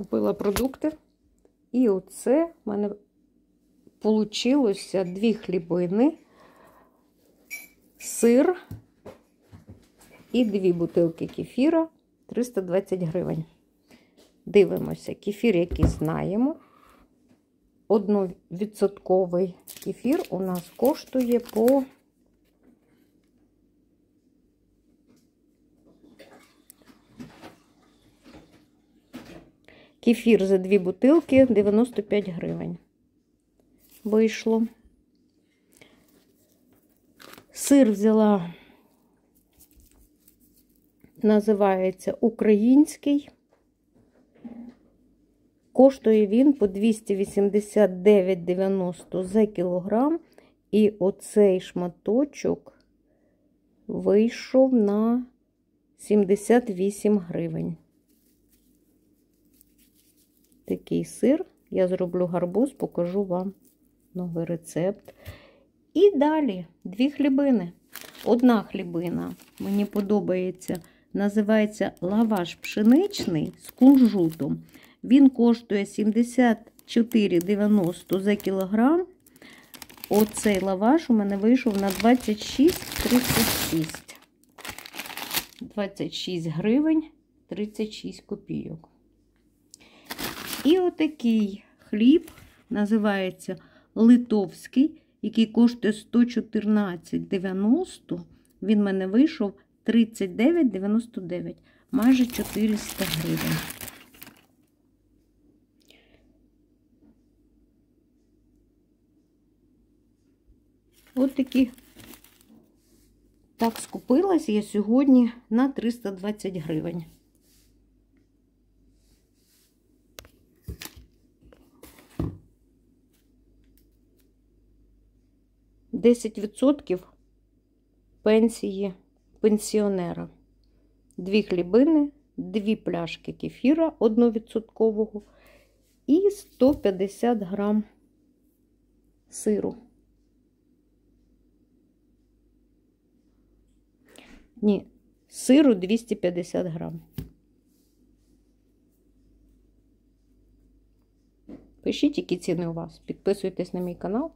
Купила продукти. І оце в мене вийшло дві хлібини, сир і дві бутилки кефіра 320 гривень. Дивимося, кефір, який знаємо. Одновідсотковий кефір у нас коштує по Кефір за дві бутилки 95 гривень. Вийшло. Сир взяла, називається український. Коштує він по 289,90 за кілограм. І оцей шматочок вийшов на 78 гривень такий сир. Я зроблю гарбуз, покажу вам новий рецепт. І далі дві хлібини. Одна хлібина, мені подобається, називається лаваш пшеничний з кунжутом. Він коштує 74,90 за кілограм. Оцей лаваш у мене вийшов на 26,36. 26 гривень 36 копійок. І отакий хліб називається литовський, який коштує 114,90. Він в мене вийшов 39,99, майже 400 гривень. От такі. Так скупилась я сьогодні на 320 гривень. 10% пенсії пенсіонера. Дві хлібини, дві пляшки кефіра 1% і 150 грам сиру. Ні, сиру 250 грам. Пишіть, які ціни у вас. Підписуйтесь на мій канал.